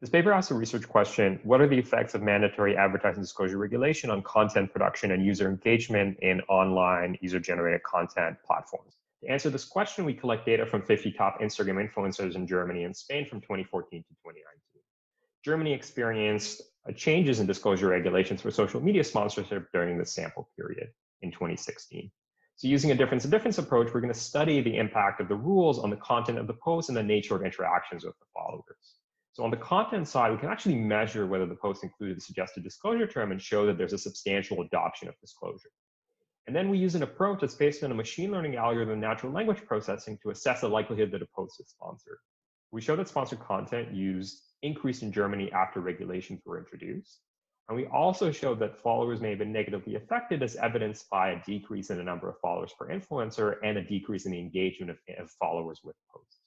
This paper asks a research question, what are the effects of mandatory advertising disclosure regulation on content production and user engagement in online user-generated content platforms? To answer this question, we collect data from 50 top Instagram influencers in Germany and Spain from 2014 to 2019. Germany experienced uh, changes in disclosure regulations for social media sponsorship during the sample period in 2016. So using a difference of difference approach, we're going to study the impact of the rules on the content of the post and the nature of interactions with the followers. So on the content side, we can actually measure whether the post included the suggested disclosure term and show that there's a substantial adoption of disclosure. And then we use an approach that's based on a machine learning algorithm, natural language processing to assess the likelihood that a post is sponsored. We show that sponsored content used increased in Germany after regulations were introduced. And we also showed that followers may have been negatively affected as evidenced by a decrease in the number of followers per influencer and a decrease in the engagement of, of followers with posts.